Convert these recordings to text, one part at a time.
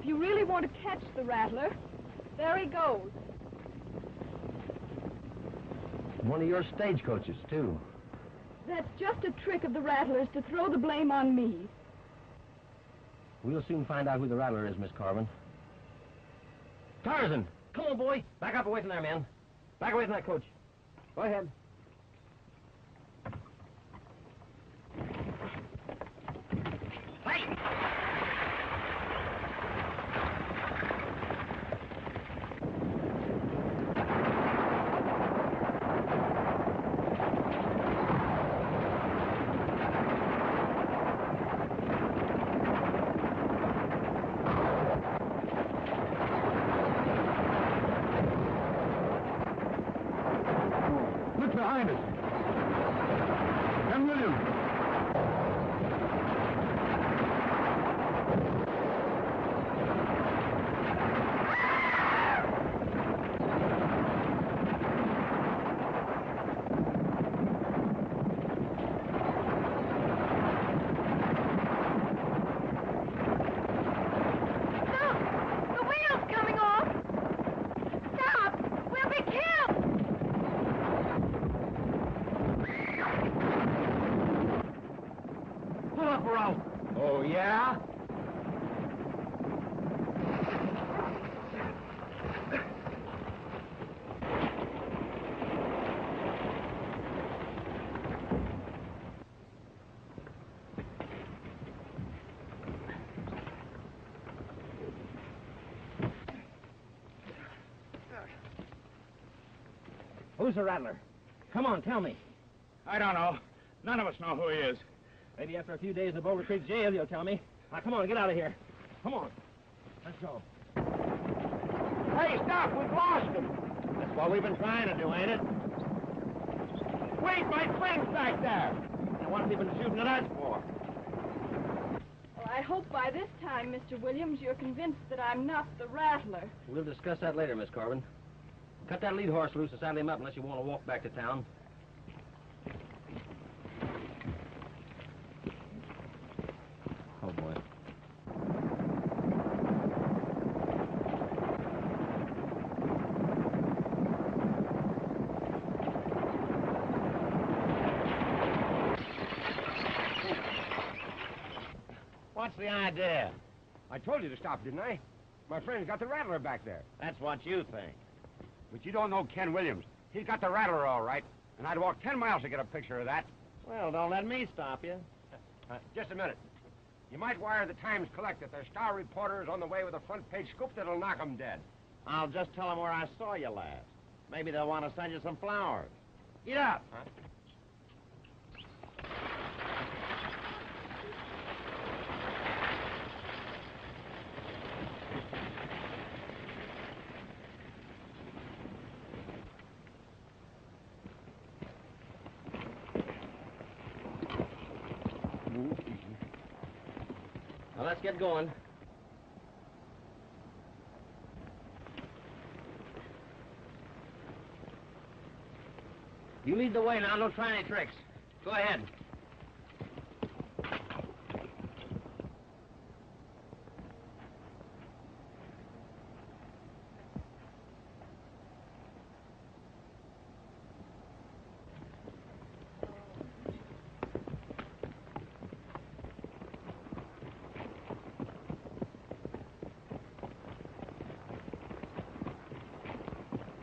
if you really want to catch the rattler, there he goes. One of your stagecoaches, too. That's just a trick of the rattlers to throw the blame on me. We'll soon find out who the rattler is, Miss Corwin. Tarzan! Come on, boy! Back up away from there, man. Back away from that coach. Go ahead. Look behind us. Ken Williams. Stop! The wheel's coming off! Stop! We'll be killed! Pull up, we're out. Oh, yeah? Who's the rattler? Come on, tell me. I don't know. None of us know who he is. Maybe after a few days in the Boulder Creek jail, you'll tell me. Now, come on, get out of here. Come on. Let's go. Hey, stop! We've lost him! That's what we've been trying to do, ain't it? Wait, my friend's back there! And what have you been shooting at us for? Well, I hope by this time, Mr. Williams, you're convinced that I'm not the rattler. We'll discuss that later, Miss Corwin. Cut that lead horse loose and saddle him up unless you want to walk back to town. Oh, boy. What's the idea? I told you to stop, didn't I? My friend's got the rattler back there. That's what you think. But you don't know Ken Williams. He's got the rattler all right. And I'd walk ten miles to get a picture of that. Well, don't let me stop you. Uh, just a minute. You might wire the Times Collect that their star reporter is on the way with a front page scoop that'll knock knock 'em dead. I'll just tell them where I saw you last. Maybe they'll want to send you some flowers. Get up. Huh? Now, let's get going. You lead the way now. Don't try any tricks. Go ahead.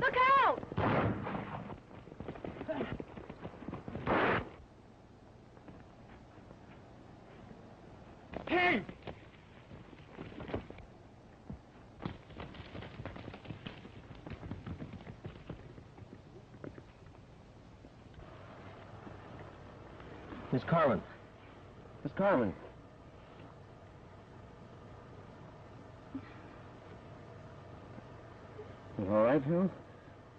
Look out! Ken! Miss Corwin. Miss Corwin. You all right, Phil?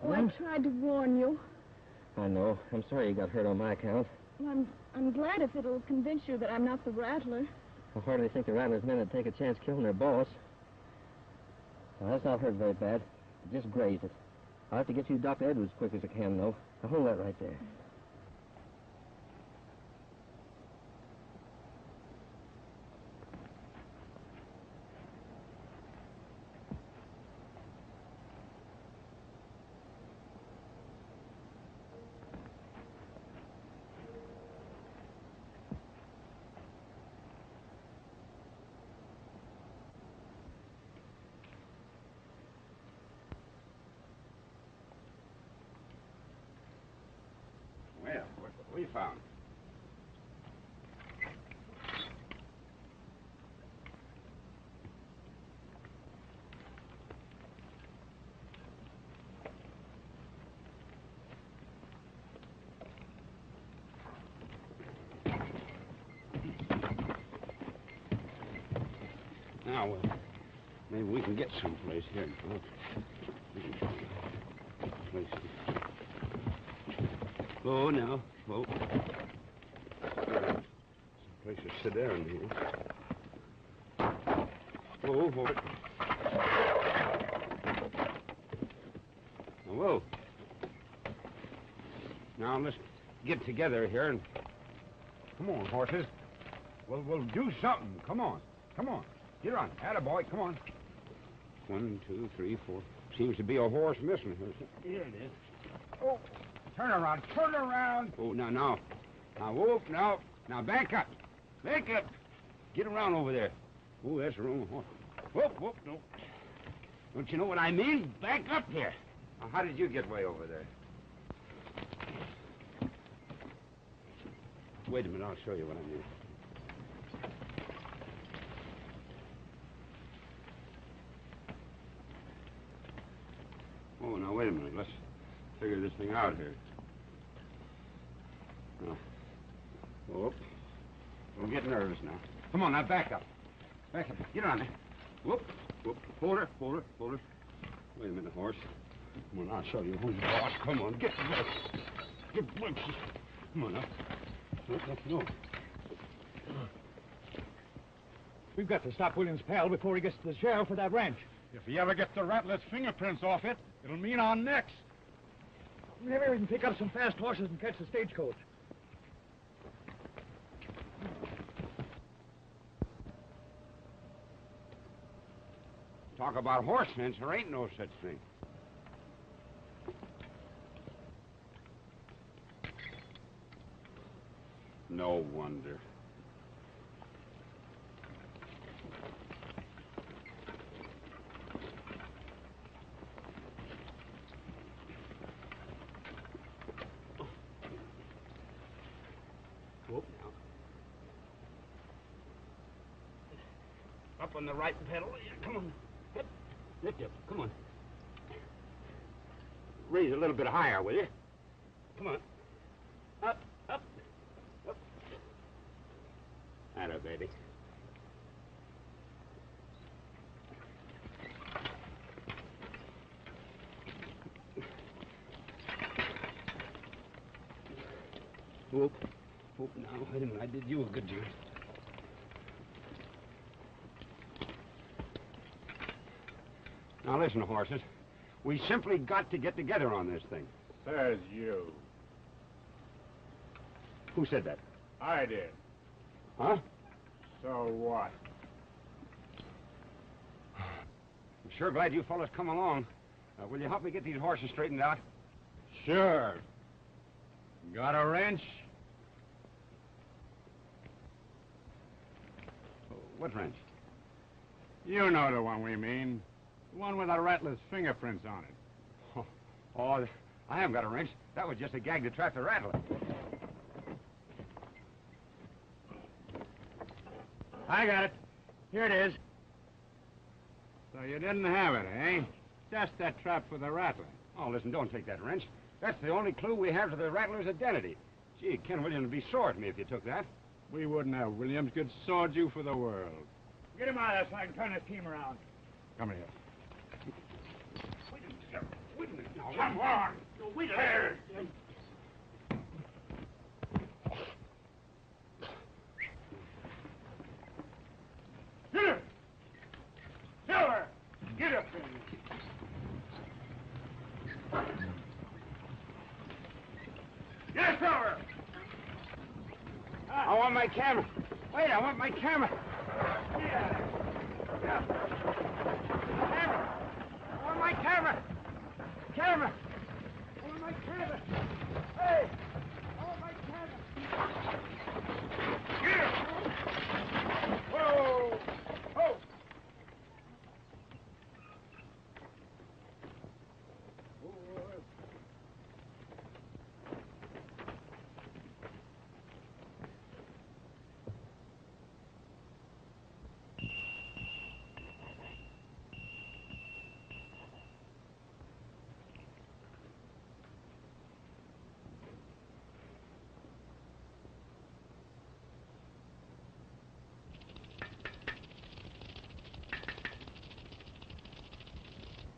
Oh, I tried to warn you. I know. I'm sorry you got hurt on my account. Well, I'm, I'm glad if it'll convince you that I'm not the rattler. I hardly think the Rattler's men would take a chance killing their boss. Now, that's not hurt very bad. It just grazed it. I'll have to get you Dr. Edwards as quick as I can, though. Now, hold that right there. We found. Now, ah, well, maybe we can get someplace here. Oh, now. Oh. Someplace to sit down here. It. Oh, whoa. Now, let's get together here and... Come on, horses. We'll, we'll do something. Come on. Come on. Get on. At a boy. Come on. One, two, three, four. Seems to be a horse missing here. Here it is. Oh, turn around. Turn around. Oh, now, now. Now, whoop, now. Now, back up. Back up. Get around over there. Oh, that's the wrong horse. Whoop, whoop, no. Don't you know what I mean? Back up here. Now, how did you get way over there? Wait a minute, I'll show you what I mean. Oh, now, wait a minute. Let's figure this thing out here. Now, whoop. Don't get nervous now. Come on, now, back up. Back up. Get on there. Whoop, whoop. Hold her, hold her, hold her. Wait a minute, horse. Come on, I'll show you who's boss. Come on, get back. Get back. Come on, now. No, no, no. We've got to stop William's pal before he gets to the sheriff for that ranch. If he ever gets the rattler's fingerprints off it, it'll mean our necks. Maybe we can pick up some fast horses and catch the stagecoach. Talk about horse sense, there ain't no such thing. No wonder. Up on the right pedal. Come on. Lift up. Come on. Raise a little bit higher, will you? Come on. Up, up, up. Atta, baby. Whoop. Whoop now. Wait a minute. I did you a good turn. Now listen, horses. We simply got to get together on this thing. Says you. Who said that? I did. Huh? So what? I'm sure glad you fellas come along. Uh, will you help me get these horses straightened out? Sure. Got a wrench? Oh, what wrench? You know the one we mean. The one with the rattler's fingerprints on it. Oh, I haven't got a wrench. That was just a gag to trap the rattler. I got it. Here it is. So you didn't have it, eh? Just that trap for the rattler. Oh, listen, don't take that wrench. That's the only clue we have to the rattler's identity. Gee, Ken Williams would be sore at me if you took that. We wouldn't have Williams could sword you for the world. Get him out of there so I can turn this team around. Come here. Wait a minute. Wait a minute. Come on. No, wait a! Silver! Get up there. Yes, Silver! I want my camera. Wait, I want my camera. Yeah. Yeah. Camera. I want my camera. I want my camera. Hey. I want my camera. Get him. Whoa. Oh.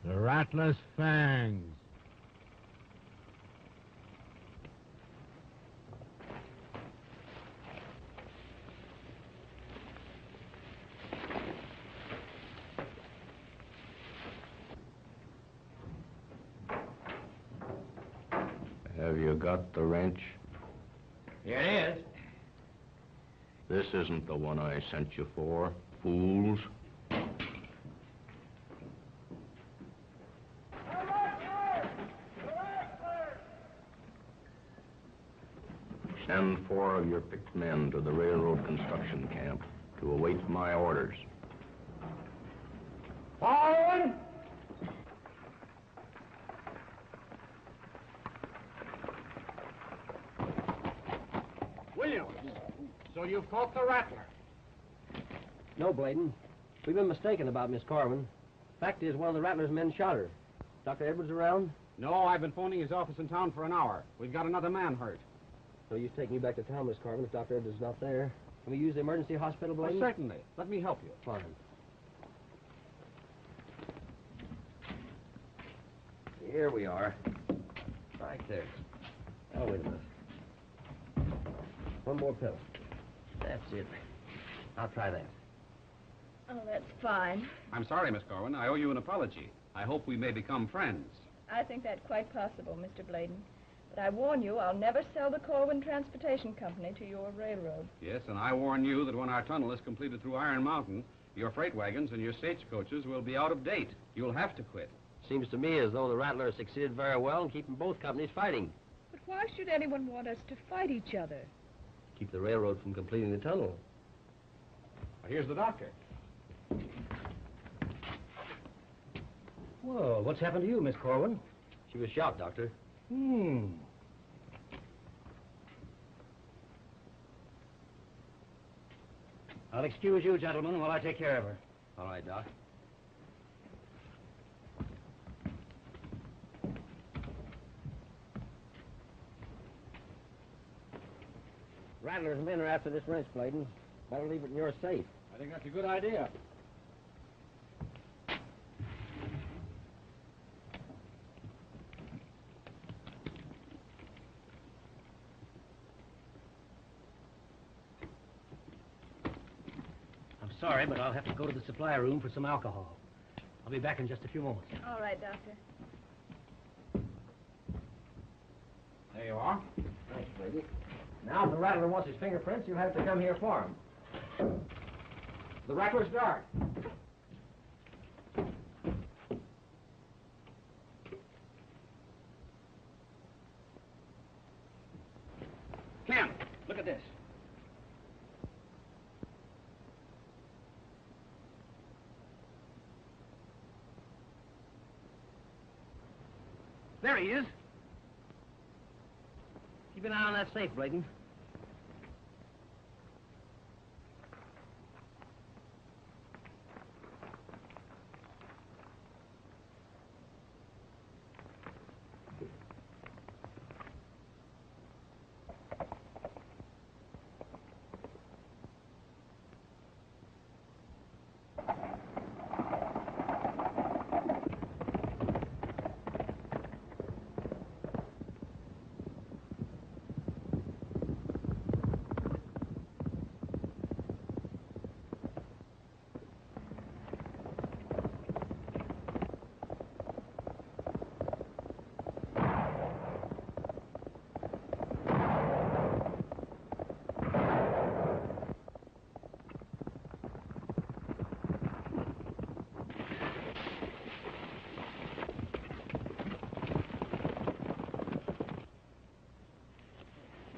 The Rattler's Fangs. Have you got the wrench? Here it is. This isn't the one I sent you for, fools. Send four of your picked men to the railroad construction camp to await my orders. Forward! Williams, so you've caught the rattler. No, Bladen. We've been mistaken about Miss Corwin. Fact is, one of the Rattler's men shot her. Dr. Edwards around? No, I've been phoning his office in town for an hour. We've got another man hurt. No use taking you back to town, Miss Corwin, if Dr. Edwards is not there. Can we use the emergency hospital, Well, Bladen? certainly. Let me help you. Fine. Here we are. Right there. Oh, wait a minute. One more pill. That's it. I'll try that. Oh, that's fine. I'm sorry, Miss Corwin. I owe you an apology. I hope we may become friends. I think that quite possible, Mr. Bladen. But I warn you, I'll never sell the Corwin Transportation Company to your railroad. Yes, and I warn you that when our tunnel is completed through Iron Mountain, your freight wagons and your stagecoaches will be out of date. You'll have to quit. Seems to me as though the Rattler has succeeded very well in keeping both companies fighting. But why should anyone want us to fight each other? Keep the railroad from completing the tunnel. Here's the doctor. Well, what's happened to you, Miss Corwin? She was shot, Doctor. Hmm. I'll excuse you, gentlemen, while I take care of her. All right, Doc. Rattler's men are after this wrench, Bladen. Better leave it in your safe. I think that's a good idea. Sorry, but I'll have to go to the supply room for some alcohol. I'll be back in just a few moments. All right, Doctor. There you are. Thanks, Brady. Now, if the Rattler wants his fingerprints, you'll have to come here for him. The Rattler's Guard. Cam, look at this. There he is. Keep an eye on that safe, Bladen.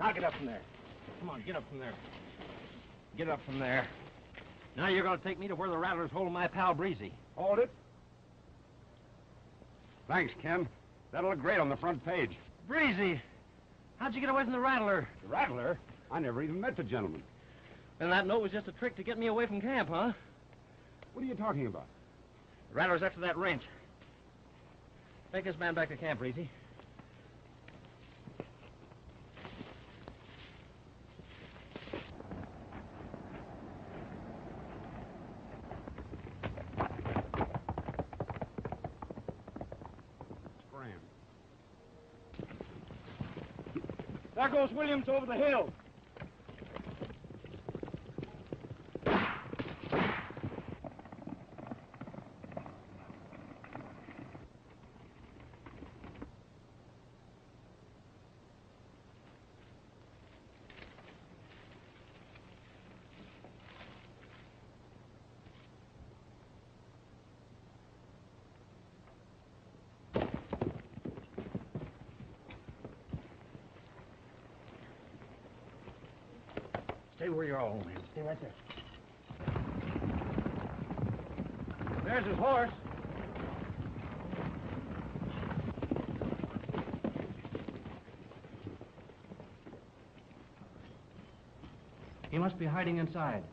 Now get up from there. Come on, get up from there. Get up from there. Now you're going to take me to where the Rattler's holding my pal Breezy. Hold it. Thanks, Ken. That'll look great on the front page. Breezy! How'd you get away from the Rattler? The Rattler? I never even met the gentleman. And that note was just a trick to get me away from camp, huh? What are you talking about? The Rattler's after that wrench. Take this man back to camp, Breezy. There goes Williams over the hill. Stay where you are, old man. Stay right there. There's his horse. He must be hiding inside.